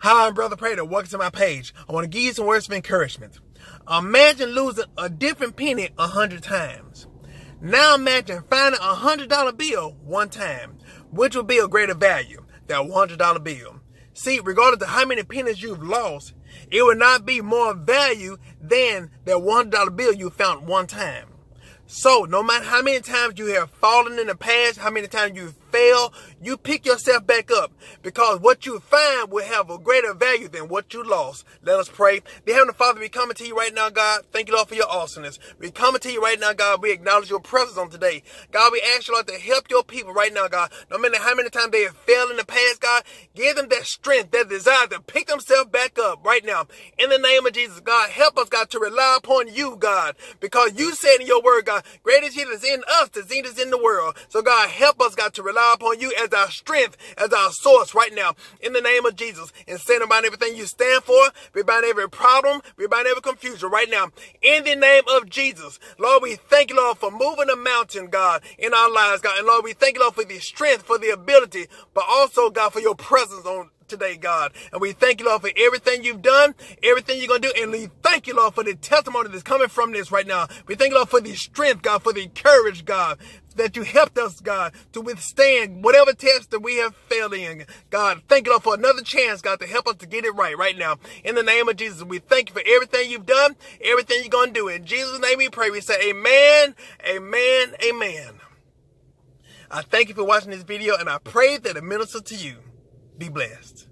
Hi, I'm Brother Prater. Welcome to my page. I want to give you some words of encouragement. Imagine losing a different penny a hundred times. Now imagine finding a hundred dollar bill one time, which will be a greater value, that one hundred dollar bill. See, regardless of how many pennies you've lost, it will not be more value than that one bill you found one time. So, no matter how many times you have fallen in the past, how many times you fail, you pick yourself back up because what you find will have a greater value than what you lost. Let us pray. The Heavenly Father, we coming to you right now, God. Thank you, Lord, for your awesomeness. We coming to you right now, God. We acknowledge your presence on today. God, we ask you, Lord, to help your people right now, God. No matter how many times they have failed in the past, God, give them that strength, that desire to pick themselves back up right now. In the name of Jesus, God, help us, God, to rely upon you, God, because you said in your word, God, great is in us, that's is in the world. So, God, help us, God, to rely rely upon you as our strength, as our source right now. In the name of Jesus. And stand about everything you stand for. We bind every problem. We bind every confusion right now. In the name of Jesus. Lord, we thank you, Lord, for moving the mountain, God, in our lives, God. And Lord, we thank you, Lord, for the strength, for the ability, but also, God, for your presence on today, God. And we thank you, Lord, for everything you've done, everything you're going to do. And we thank you, Lord, for the testimony that's coming from this right now. We thank you, Lord, for the strength, God, for the courage, God, that you helped us, God, to withstand whatever test that we have failed in. God, thank you, Lord, for another chance, God, to help us to get it right right now. In the name of Jesus, we thank you for everything you've done, everything you're going to do. In Jesus' name we pray. We say amen, amen, amen. I thank you for watching this video, and I pray that it ministers to you. Be blessed.